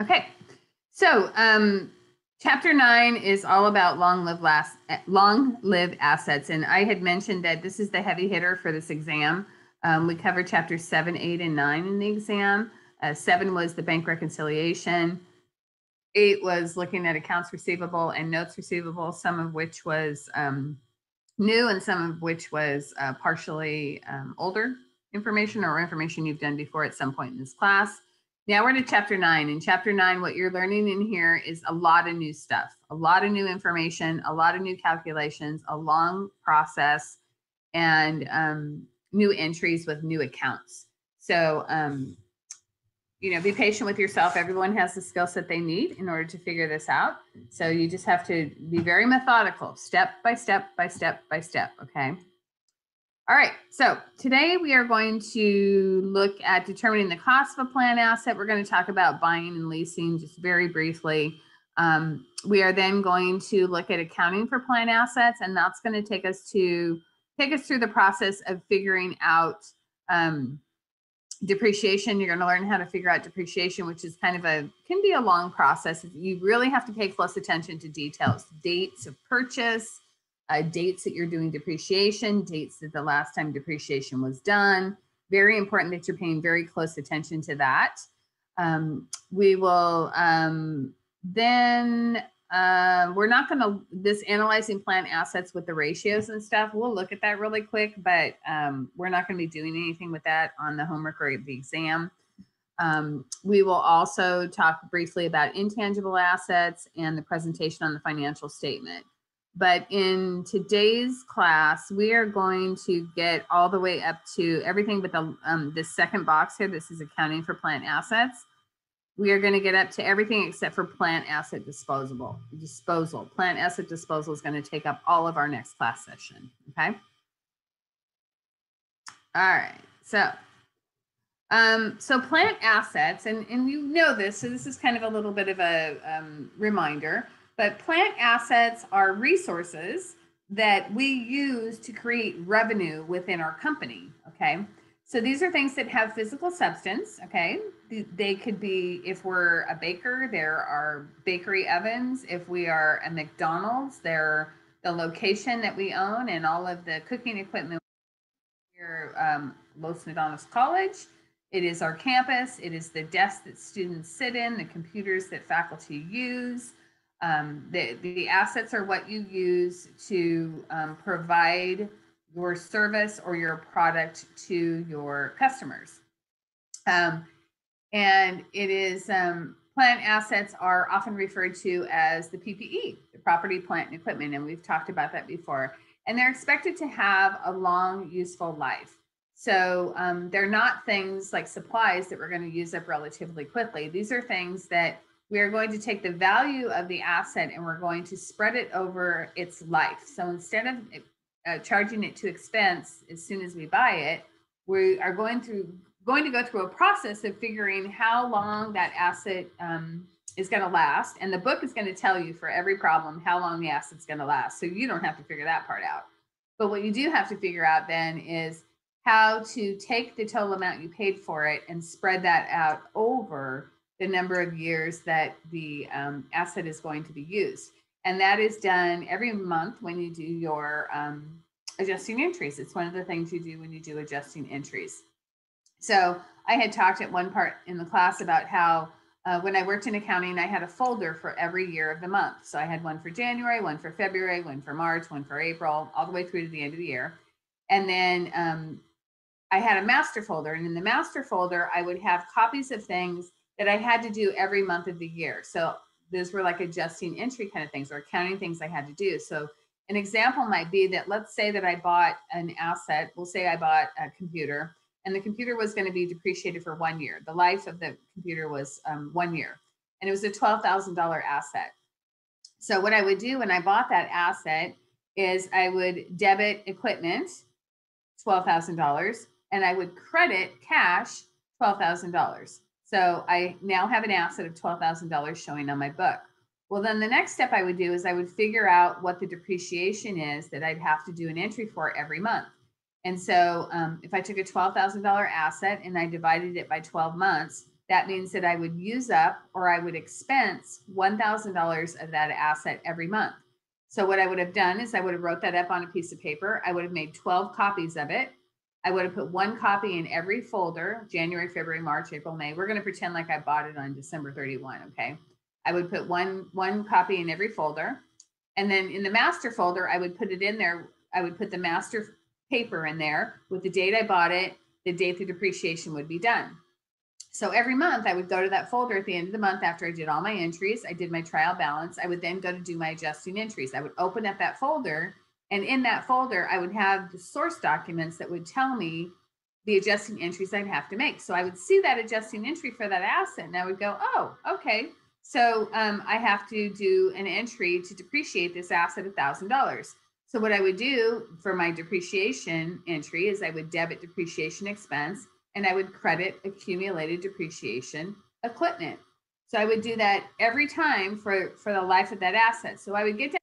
Okay, so um, chapter nine is all about long live last long live assets, and I had mentioned that this is the heavy hitter for this exam. Um, we covered chapters seven, eight, and nine in the exam. Uh, seven was the bank reconciliation. Eight was looking at accounts receivable and notes receivable, some of which was um, new and some of which was uh, partially um, older information or information you've done before at some point in this class. Now we're to chapter nine. In chapter nine, what you're learning in here is a lot of new stuff, a lot of new information, a lot of new calculations, a long process, and um, new entries with new accounts. So, um, you know, be patient with yourself. Everyone has the skill set they need in order to figure this out. So you just have to be very methodical, step by step by step by step. Okay. All right, so today we are going to look at determining the cost of a plant asset. We're going to talk about buying and leasing just very briefly. Um, we are then going to look at accounting for plant assets, and that's going to take us to take us through the process of figuring out um, depreciation. You're going to learn how to figure out depreciation, which is kind of a can be a long process. You really have to pay close attention to details, dates of purchase uh, dates that you're doing depreciation, dates that the last time depreciation was done. Very important that you're paying very close attention to that. Um, we will um, then, uh, we're not going to, this analyzing plant assets with the ratios and stuff, we'll look at that really quick, but um, we're not going to be doing anything with that on the homework or the exam. Um, we will also talk briefly about intangible assets and the presentation on the financial statement. But in today's class, we are going to get all the way up to everything but the um, second box here. This is accounting for plant assets. We are going to get up to everything except for plant asset disposable disposal. Plant asset disposal is going to take up all of our next class session. Okay. All right. So, um, so plant assets, and and you know this. So this is kind of a little bit of a um, reminder. But plant assets are resources that we use to create revenue within our company. Okay. So these are things that have physical substance. Okay. They could be, if we're a baker, there are bakery ovens. If we are a McDonald's, there the location that we own and all of the cooking equipment here um, Los Medanos College. It is our campus. It is the desk that students sit in, the computers that faculty use. Um, the, the assets are what you use to um, provide your service or your product to your customers. Um, and it is um, plant assets are often referred to as the PPE, the property, plant, and equipment. And we've talked about that before. And they're expected to have a long, useful life. So um, they're not things like supplies that we're going to use up relatively quickly. These are things that we are going to take the value of the asset and we're going to spread it over its life. So instead of uh, charging it to expense as soon as we buy it, we are going through going to go through a process of figuring how long that asset um, is going to last. And the book is going to tell you for every problem how long the asset's going to last. So you don't have to figure that part out. But what you do have to figure out then is how to take the total amount you paid for it and spread that out over the number of years that the um, asset is going to be used. And that is done every month when you do your um, adjusting entries. It's one of the things you do when you do adjusting entries. So I had talked at one part in the class about how uh, when I worked in accounting, I had a folder for every year of the month. So I had one for January, one for February, one for March, one for April, all the way through to the end of the year. And then um, I had a master folder. And in the master folder, I would have copies of things that I had to do every month of the year. So those were like adjusting entry kind of things or accounting things I had to do. So an example might be that let's say that I bought an asset, we'll say I bought a computer and the computer was going to be depreciated for one year. The life of the computer was um, one year and it was a $12,000 asset. So what I would do when I bought that asset is I would debit equipment, $12,000, and I would credit cash, $12,000. So I now have an asset of $12,000 showing on my book. Well, then the next step I would do is I would figure out what the depreciation is that I'd have to do an entry for every month. And so um, if I took a $12,000 asset and I divided it by 12 months, that means that I would use up or I would expense $1,000 of that asset every month. So what I would have done is I would have wrote that up on a piece of paper. I would have made 12 copies of it. I would have put one copy in every folder, January, February, March, April, May. We're going to pretend like I bought it on December 31, okay? I would put one one copy in every folder. And then in the master folder, I would put it in there. I would put the master paper in there with the date I bought it, the date the depreciation would be done. So every month I would go to that folder at the end of the month after I did all my entries. I did my trial balance. I would then go to do my adjusting entries. I would open up that folder and in that folder, I would have the source documents that would tell me the adjusting entries I'd have to make. So I would see that adjusting entry for that asset and I would go, oh, okay. So um, I have to do an entry to depreciate this asset $1,000. So what I would do for my depreciation entry is I would debit depreciation expense and I would credit accumulated depreciation equipment. So I would do that every time for, for the life of that asset. So I would get to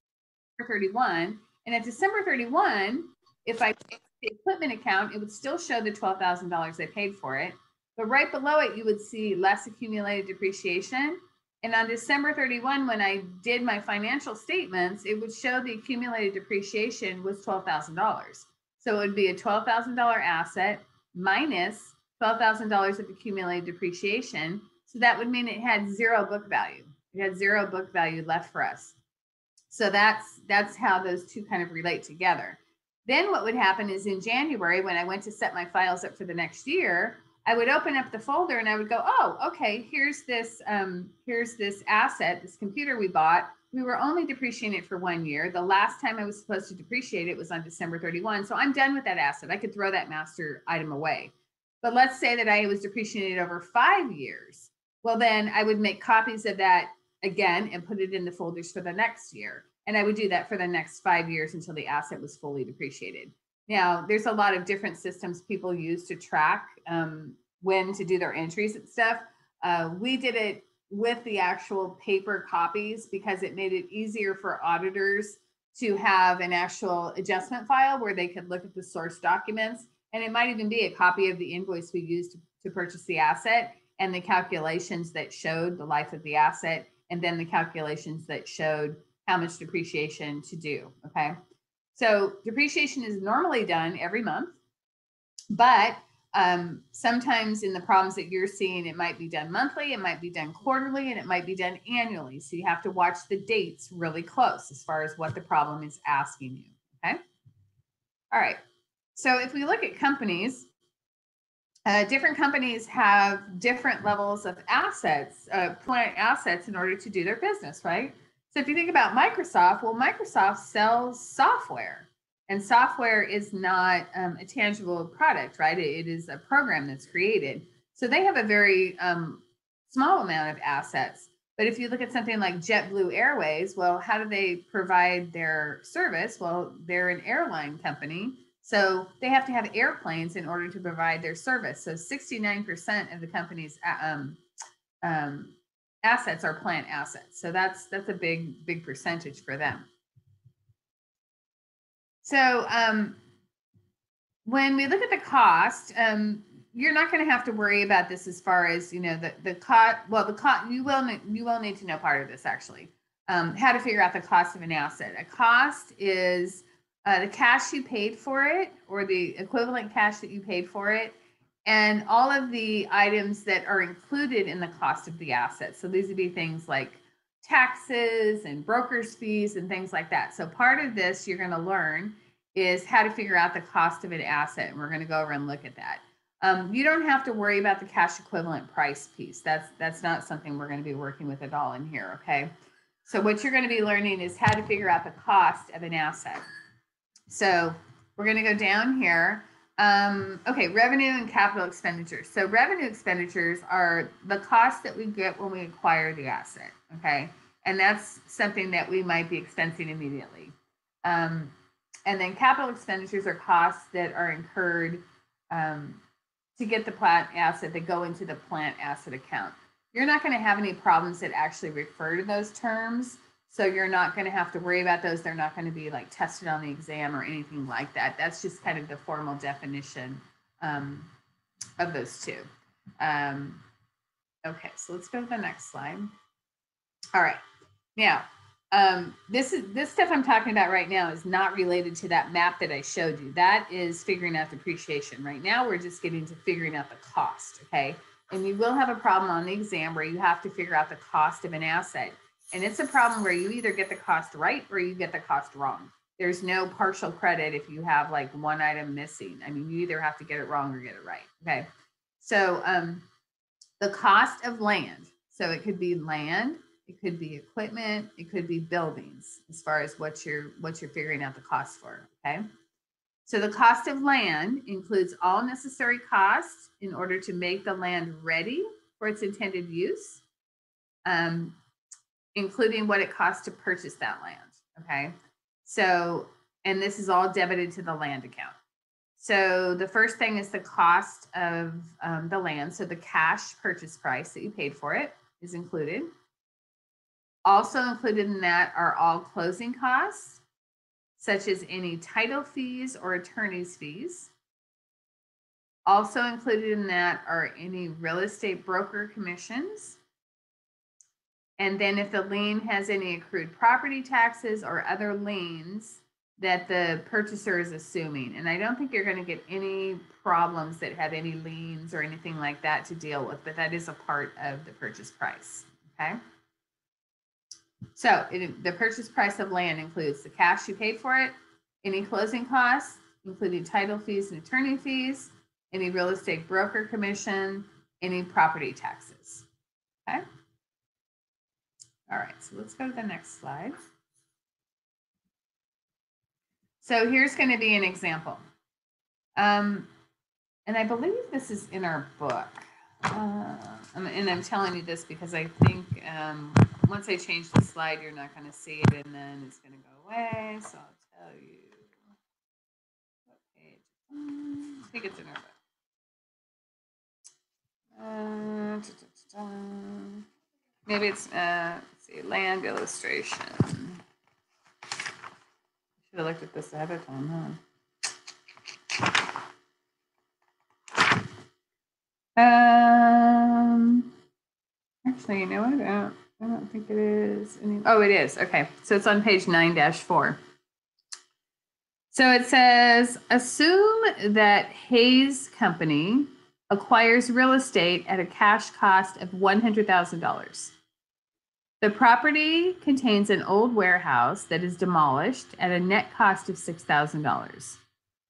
31 and at December 31, if I the equipment account, it would still show the $12,000 I paid for it. But right below it, you would see less accumulated depreciation. And on December 31, when I did my financial statements, it would show the accumulated depreciation was $12,000. So it would be a $12,000 asset minus $12,000 of accumulated depreciation. So that would mean it had zero book value. It had zero book value left for us. So that's that's how those two kind of relate together. Then what would happen is in January when I went to set my files up for the next year, I would open up the folder and I would go, oh, okay, here's this um, here's this asset, this computer we bought. We were only depreciating it for one year. The last time I was supposed to depreciate it was on December 31. So I'm done with that asset. I could throw that master item away. But let's say that I was depreciating it over five years. Well, then I would make copies of that again and put it in the folders for the next year. And I would do that for the next five years until the asset was fully depreciated. Now, there's a lot of different systems people use to track um, when to do their entries and stuff. Uh, we did it with the actual paper copies because it made it easier for auditors to have an actual adjustment file where they could look at the source documents. And it might even be a copy of the invoice we used to, to purchase the asset and the calculations that showed the life of the asset and then the calculations that showed how much depreciation to do. Okay. So depreciation is normally done every month, but um, sometimes in the problems that you're seeing, it might be done monthly, it might be done quarterly, and it might be done annually. So you have to watch the dates really close as far as what the problem is asking you. Okay. All right. So if we look at companies, uh, different companies have different levels of assets, uh, plant assets in order to do their business, right? So if you think about Microsoft, well, Microsoft sells software, and software is not um, a tangible product, right? It, is a program that's created. So they have a very um, small amount of assets. But if you look at something like JetBlue Airways, well, how do they provide their service? Well, they're an airline company so they have to have airplanes in order to provide their service. So 69% of the company's um, um, assets are plant assets. So that's that's a big big percentage for them. So um, when we look at the cost, um, you're not going to have to worry about this as far as you know the the cost. Well, the cost you will you will need to know part of this actually. Um, how to figure out the cost of an asset. A cost is uh, the cash you paid for it or the equivalent cash that you paid for it, and all of the items that are included in the cost of the asset. So these would be things like taxes and broker's fees and things like that. So part of this you're going to learn is how to figure out the cost of an asset. And we're going to go over and look at that. Um, you don't have to worry about the cash equivalent price piece. That's that's not something we're going to be working with at all in here. Okay. So what you're going to be learning is how to figure out the cost of an asset. So we're going to go down here. Um, okay, revenue and capital expenditures. So revenue expenditures are the cost that we get when we acquire the asset. Okay, and that's something that we might be expensing immediately. Um, and then capital expenditures are costs that are incurred um, to get the plant asset that go into the plant asset account. You're not going to have any problems that actually refer to those terms. So you're not going to have to worry about those. They're not going to be like tested on the exam or anything like that. That's just kind of the formal definition um, of those two. Um, Okay, so let's go to the next slide. All right, now, um, this is this stuff I'm talking about right now is not related to that map that I showed you. That is figuring out depreciation. Right now, we're just getting to figuring out the cost. Okay, and you will have a problem on the exam where you have to figure out the cost of an asset, and it's a problem where you either get the cost right or you get the cost wrong. There's no partial credit if you have like one item missing. I mean, you either have to get it wrong or get it right. Okay, so um, the cost of land. So it could be land, it could be equipment, it could be buildings as far as what you're what you're figuring out the cost for, okay? So the cost of land includes all necessary costs in order to make the land ready for its intended use, um, including what it costs to purchase that land, okay? So, and this is all debited to the land account. So the first thing is the cost of um, the land. So the cash purchase price that you paid for it is included. Also included in that are all closing costs, such as any title fees or attorney's fees. Also included in that are any real estate broker commissions. And then if the lien has any accrued property taxes or other liens, that the purchaser is assuming. And I don't think you're going to get any problems that have any liens or anything like that to deal with, but that is a part of the purchase price. Okay. So it, the purchase price of land includes the cash you paid for it, any closing costs, including title fees and attorney fees, any real estate broker commission, any property taxes. Okay. All right, so let's go to the next slide. So here's going to be an example. Um, and I believe this is in our book. Uh, and I'm telling you this because I think um, once I change the slide, you're not going to see it and then it's going to go away. So I'll tell you what page. Um, I think it's in our book. Uh, Maybe it's, uh, see, land illustration. Should have looked at this ahead of time, huh? Um, actually, you know what? I don't, I don't think it is. Any, oh, it is. Okay. So it's on page 9 4. So it says assume that Hayes Company acquires real estate at a cash cost of $100,000. The property contains an old warehouse that is demolished at a net cost of $6,000.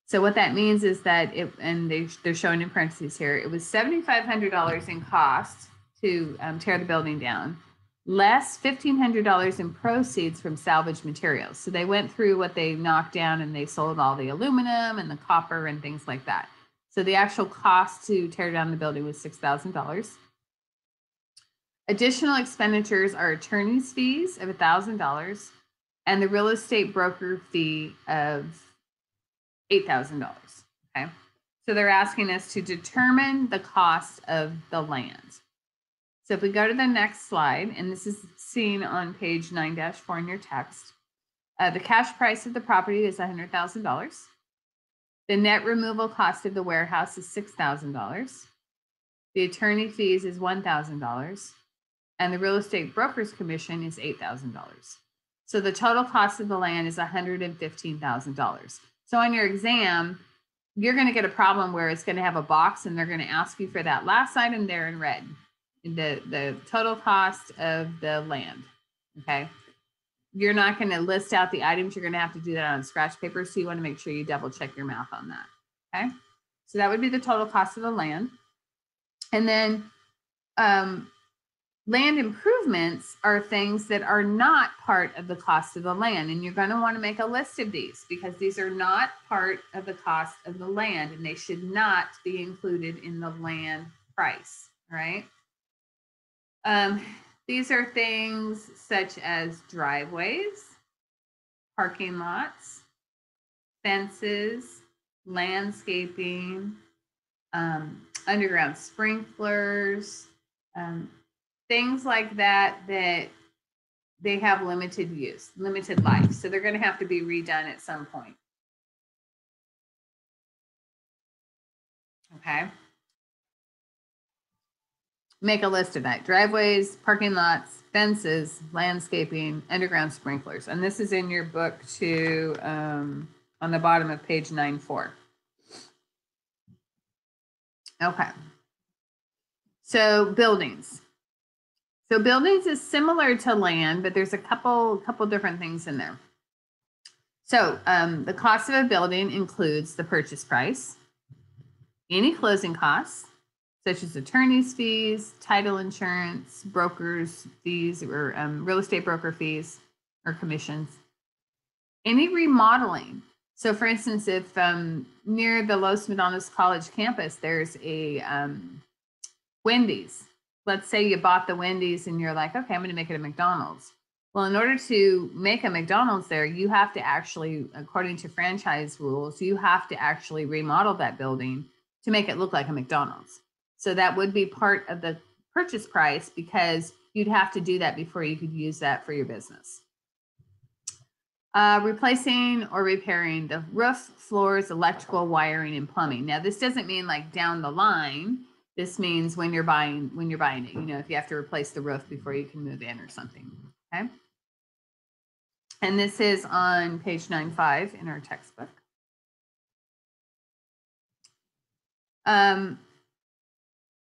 So what that means is that it, and they, they're showing in parentheses here, it was $7,500 in cost to um, tear the building down, less $1,500 in proceeds from salvage materials. So they went through what they knocked down and they sold all the aluminum and the copper and things like that. So the actual cost to tear down the building was $6,000. Additional expenditures are attorney's fees of $1,000 and the real estate broker fee of $8,000. Okay. So they're asking us to determine the cost of the land. So if we go to the next slide, and this is seen on page 9 4 in your text, uh, the cash price of the property is $100,000. The net removal cost of the warehouse is $6,000. The attorney fees is $1,000 and the real estate broker's commission is $8,000. So the total cost of the land is $115,000. So on your exam, you're going to get a problem where it's going to have a box and they're going to ask you for that last item there in red, the, the total cost of the land. Okay. You're not going to list out the items. You're going to have to do that on scratch paper. So you want to make sure you double check your math on that. Okay. So that would be the total cost of the land. And then um, land improvements are things that are not part of the cost of the land. And you're going to want to make a list of these because these are not part of the cost of the land and they should not be included in the land price, right? Um, these are things such as driveways, parking lots, fences, landscaping, um, underground sprinklers, um, things like that that they have limited use, limited life. So they're going to have to be redone at some point. Okay. make a list of that. Driveways, parking lots, fences, landscaping, underground sprinklers. And this is in your book to, um, on the bottom of page nine four. Okay. So buildings. So buildings is similar to land, but there's a couple, couple different things in there. So um, the cost of a building includes the purchase price, any closing costs, such as attorney's fees, title insurance, brokers fees, or um, real estate broker fees or commissions. Any remodeling. So, for instance, if um, near the Los Medanos College campus, there's a um, Wendy's. Let's say you bought the Wendy's and you're like, okay, I'm going to make it a McDonald's. Well, in order to make a McDonald's there, you have to actually, according to franchise rules, you have to actually remodel that building to make it look like a McDonald's. So that would be part of the purchase price because you'd have to do that before you could use that for your business. Uh, replacing or repairing the roof, floors, electrical, wiring, and plumbing. Now, this doesn't mean like down the line. This means when you're buying when you're buying it. You know, if you have to replace the roof before you can move in or something. Okay. And this is on page 95 in our textbook. Um,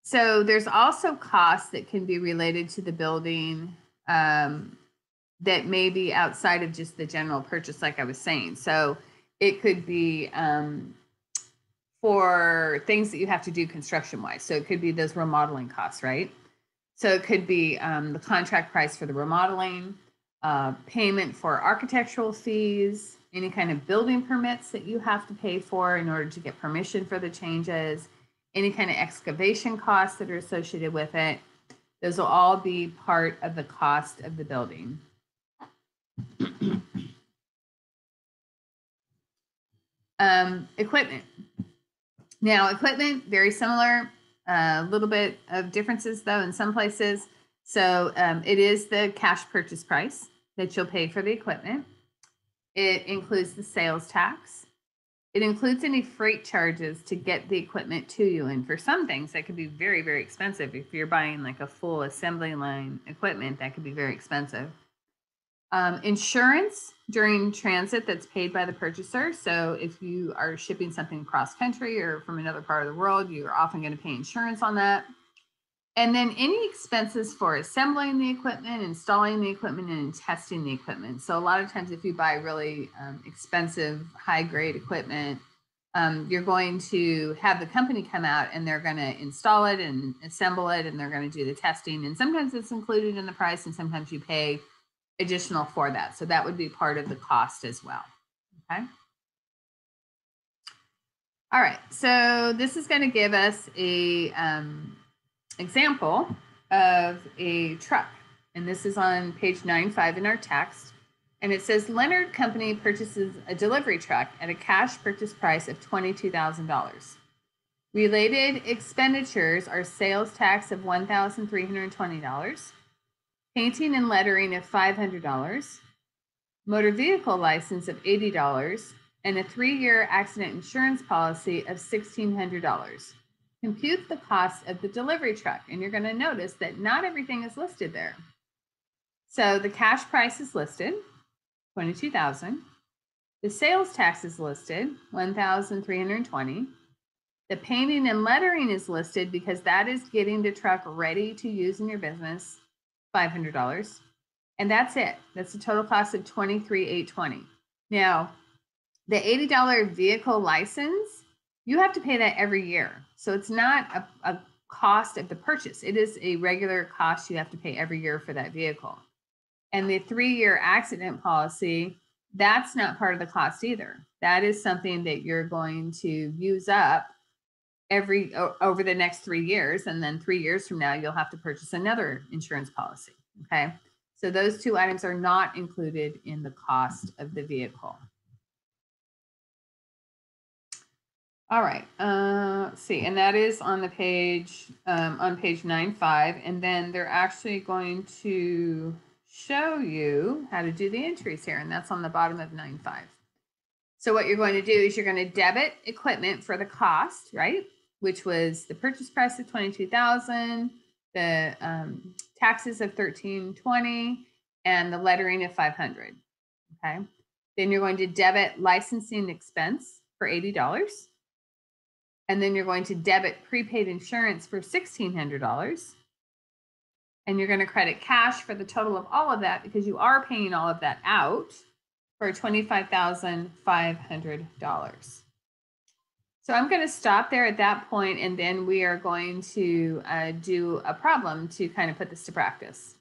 so there's also costs that can be related to the building um, that may be outside of just the general purchase, like I was saying. So it could be um, for things that you have to do construction wise. So it could be those remodeling costs, right? So it could be um, the contract price for the remodeling, uh, payment for architectural fees, any kind of building permits that you have to pay for in order to get permission for the changes, any kind of excavation costs that are associated with it. Those will all be part of the cost of the building. um, equipment. Now, equipment, very similar, a uh, little bit of differences though in some places. So um, it is the cash purchase price that you'll pay for the equipment. It includes the sales tax. It includes any freight charges to get the equipment to you. And for some things, that could be very, very expensive. If you're buying like a full assembly line equipment, that could be very expensive. Um, insurance during transit that's paid by the purchaser. So if you are shipping something cross country or from another part of the world, you're often going to pay insurance on that. And then any expenses for assembling the equipment, installing the equipment, and testing the equipment. So a lot of times, if you buy really um, expensive, high grade equipment, um, you're going to have the company come out and they're going to install it and assemble it, and they're going to do the testing. And sometimes it's included in the price, and sometimes you pay additional for that. So that would be part of the cost as well. Okay. All right, so this is going to give us a um, example of a truck, and this is on page 95 in our text. And it says Leonard Company purchases a delivery truck at a cash purchase price of $22,000. Related expenditures are sales tax of $1,320, painting and lettering of $500, motor vehicle license of $80, and a three year accident insurance policy of $1,600. Compute the cost of the delivery truck, and you're going to notice that not everything is listed there. So the cash price is listed, 22,000. The sales tax is listed, 1,320. The painting and lettering is listed because that is getting the truck ready to use in your business, $500. And that's it. That's the total cost of 23,820. Now, the $80 vehicle license, you have to pay that every year. So it's not a, a cost of the purchase. It is a regular cost you have to pay every year for that vehicle. And the three-year accident policy, that's not part of the cost either. That is something that you're going to use up every over the next three years and then three years from now you'll have to purchase another insurance policy okay? So those two items are not included in the cost of the vehicle. All right uh let's see and that is on the page um, on page 9.5 and then they're actually going to show you how to do the entries here and that's on the bottom of 9.5 so what you're going to do is you're going to debit equipment for the cost, right? which was the purchase price of 22,000, the um, taxes of thirteen twenty, and the lettering of five hundred. Okay. Then you're going to debit licensing expense for eighty dollars. And then you're going to debit prepaid insurance for sixteen hundred dollars. And you're going to credit cash for the total of all of that because you are paying all of that out for twenty-five thousand five hundred dollars. So I'm going to stop there at that point, and then we are going to uh, do a problem to kind of put this to practice.